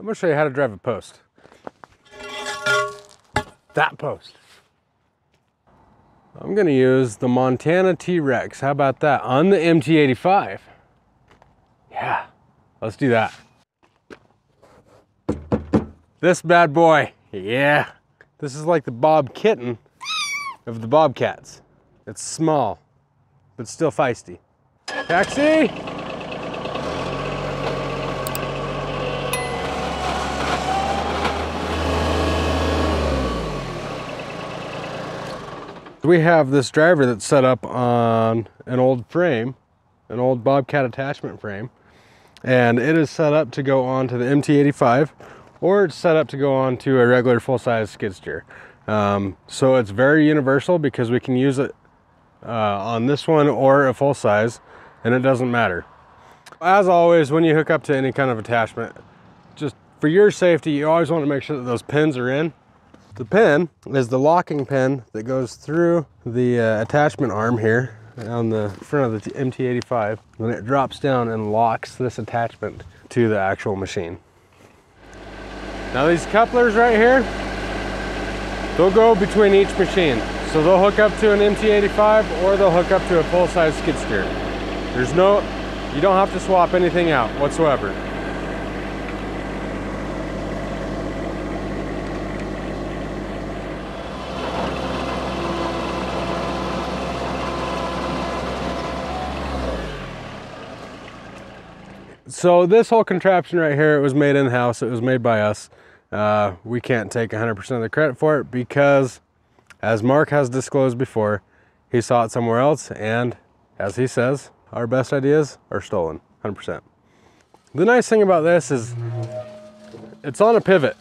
I'm gonna show you how to drive a post. That post. I'm gonna use the Montana T-Rex. How about that? On the MT85. Yeah, let's do that. This bad boy, yeah. This is like the Bob Kitten of the Bobcats. It's small, but still feisty. Taxi! We have this driver that's set up on an old frame, an old Bobcat attachment frame, and it is set up to go onto the MT85 or it's set up to go onto a regular full-size skid steer. Um, so it's very universal because we can use it uh, on this one or a full size and it doesn't matter. As always, when you hook up to any kind of attachment, just for your safety, you always want to make sure that those pins are in. The pin is the locking pin that goes through the uh, attachment arm here on the front of the MT85 when it drops down and locks this attachment to the actual machine. Now these couplers right here, they'll go between each machine. So they'll hook up to an MT85 or they'll hook up to a full-size skid steer. There's no, you don't have to swap anything out whatsoever. So this whole contraption right here, it was made in-house. It was made by us. Uh, we can't take 100% of the credit for it because, as Mark has disclosed before, he saw it somewhere else, and as he says, our best ideas are stolen, 100%. The nice thing about this is it's on a pivot.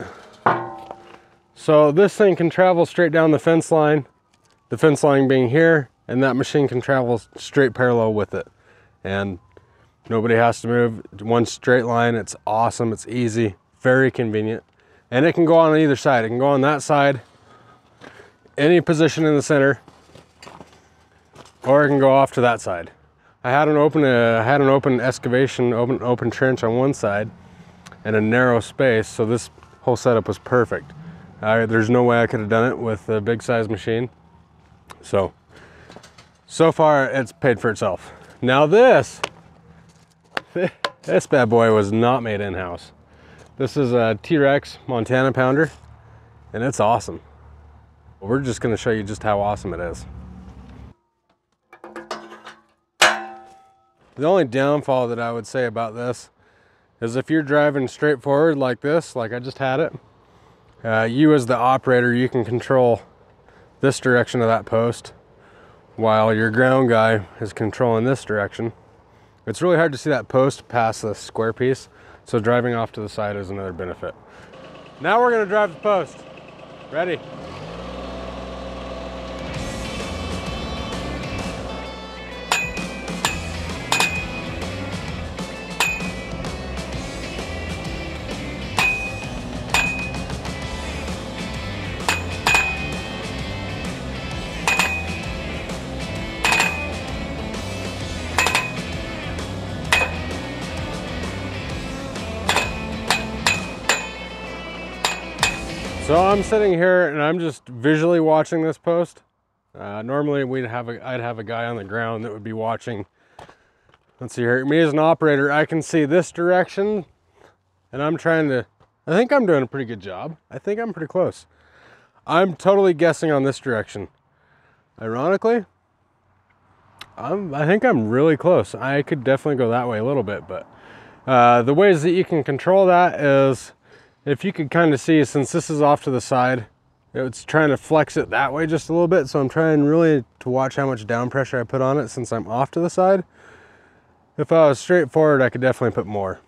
So this thing can travel straight down the fence line, the fence line being here, and that machine can travel straight parallel with it. And nobody has to move one straight line. It's awesome, it's easy, very convenient. And it can go on either side. It can go on that side, any position in the center, or it can go off to that side. I had an open, uh, had an open excavation, open, open trench on one side, and a narrow space. So this whole setup was perfect. Uh, there's no way I could have done it with a big size machine. So, so far it's paid for itself. Now this, this bad boy was not made in-house. This is a T-Rex Montana pounder, and it's awesome. We're just gonna show you just how awesome it is. The only downfall that I would say about this is if you're driving straight forward like this, like I just had it, uh, you as the operator, you can control this direction of that post while your ground guy is controlling this direction. It's really hard to see that post past the square piece. So driving off to the side is another benefit. Now we're gonna drive the post. Ready? So I'm sitting here and I'm just visually watching this post. Uh, normally we'd have a, I'd have a guy on the ground that would be watching. Let's see here, me as an operator, I can see this direction and I'm trying to, I think I'm doing a pretty good job. I think I'm pretty close. I'm totally guessing on this direction. Ironically, I'm, I think I'm really close. I could definitely go that way a little bit, but uh, the ways that you can control that is if you could kind of see, since this is off to the side, it's trying to flex it that way just a little bit. So I'm trying really to watch how much down pressure I put on it since I'm off to the side. If I was straight forward, I could definitely put more.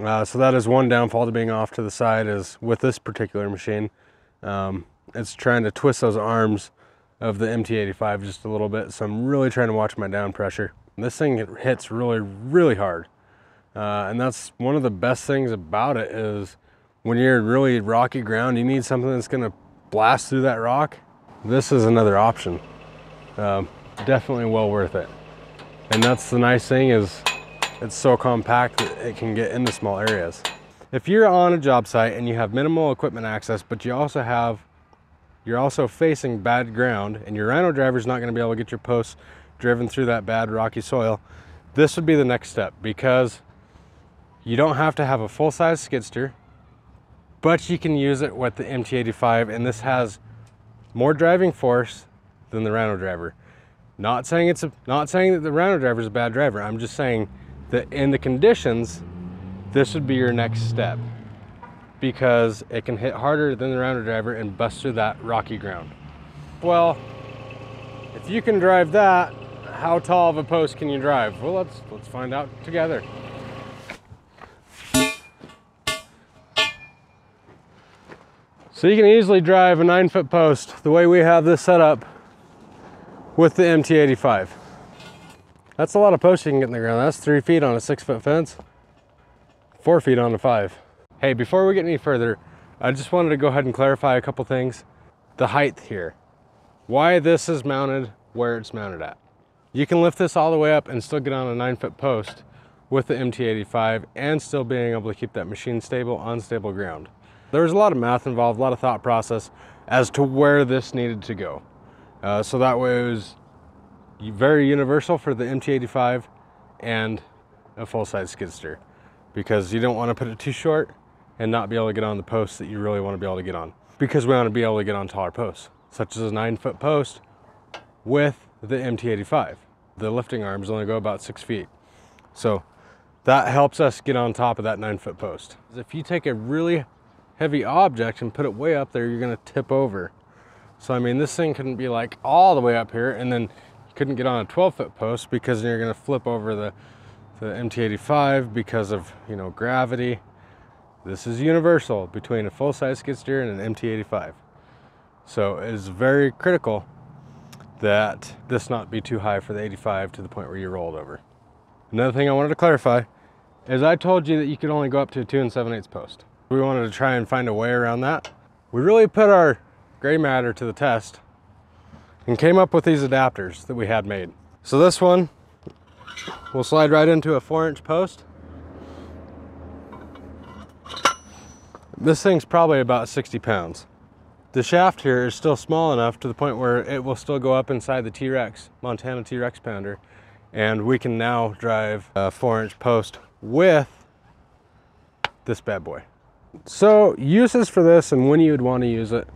Uh, so that is one downfall to being off to the side is with this particular machine. Um, it's trying to twist those arms of the MT85 just a little bit. So I'm really trying to watch my down pressure. This thing hits really, really hard. Uh, and that's one of the best things about it is when you're in really rocky ground, you need something that's gonna blast through that rock. This is another option. Um, definitely well worth it. And that's the nice thing is it's so compact that it can get into small areas. if you're on a job site and you have minimal equipment access, but you also have, you're also facing bad ground and your rhino driver's not gonna be able to get your posts driven through that bad rocky soil, this would be the next step because you don't have to have a full-size skid steer, but you can use it with the MT85 and this has more driving force than the Rhino driver. Not saying it's a, not saying that the Rhino driver is a bad driver. I'm just saying that in the conditions, this would be your next step because it can hit harder than the Rhino driver and bust through that rocky ground. Well, if you can drive that, how tall of a post can you drive? Well, let's let's find out together. So you can easily drive a nine foot post the way we have this set up with the MT85. That's a lot of posts you can get in the ground. That's three feet on a six foot fence, four feet on a five. Hey, before we get any further, I just wanted to go ahead and clarify a couple things. The height here, why this is mounted where it's mounted at. You can lift this all the way up and still get on a nine foot post with the MT85 and still being able to keep that machine stable on stable ground. There was a lot of math involved, a lot of thought process as to where this needed to go. Uh, so that way it was very universal for the MT85 and a full-size skid steer because you don't want to put it too short and not be able to get on the posts that you really want to be able to get on because we want to be able to get on taller posts such as a nine foot post with the MT85. The lifting arms only go about six feet. So that helps us get on top of that nine foot post. If you take a really heavy object and put it way up there, you're gonna tip over. So I mean, this thing couldn't be like all the way up here and then you couldn't get on a 12 foot post because you're gonna flip over the, the MT85 because of, you know, gravity. This is universal between a full-size skid steer and an MT85. So it's very critical that this not be too high for the 85 to the point where you rolled over. Another thing I wanted to clarify is I told you that you could only go up to a 2 and 7 8 post. We wanted to try and find a way around that. We really put our gray matter to the test and came up with these adapters that we had made. So this one will slide right into a four inch post. This thing's probably about 60 pounds. The shaft here is still small enough to the point where it will still go up inside the T-Rex, Montana T-Rex pounder. And we can now drive a four inch post with this bad boy. So uses for this and when you would want to use it.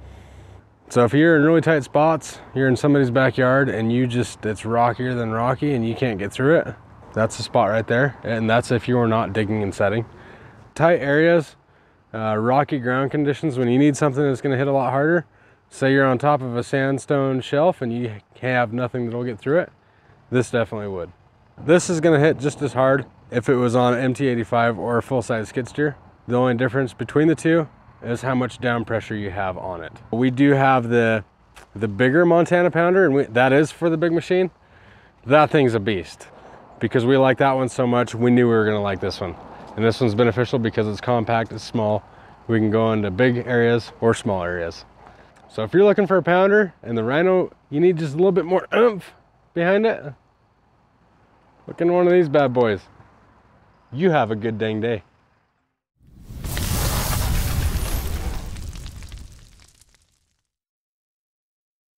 So if you're in really tight spots, you're in somebody's backyard and you just, it's rockier than rocky and you can't get through it, that's the spot right there. And that's if you are not digging and setting. Tight areas, uh, rocky ground conditions, when you need something that's gonna hit a lot harder, say you're on top of a sandstone shelf and you have nothing that'll get through it, this definitely would. This is gonna hit just as hard if it was on MT85 or a full-size skid steer. The only difference between the two is how much down pressure you have on it. We do have the, the bigger Montana pounder and we, that is for the big machine. That thing's a beast. Because we like that one so much, we knew we were gonna like this one. And this one's beneficial because it's compact, it's small. We can go into big areas or small areas. So if you're looking for a pounder and the Rhino, you need just a little bit more oomph behind it, look into one of these bad boys. You have a good dang day.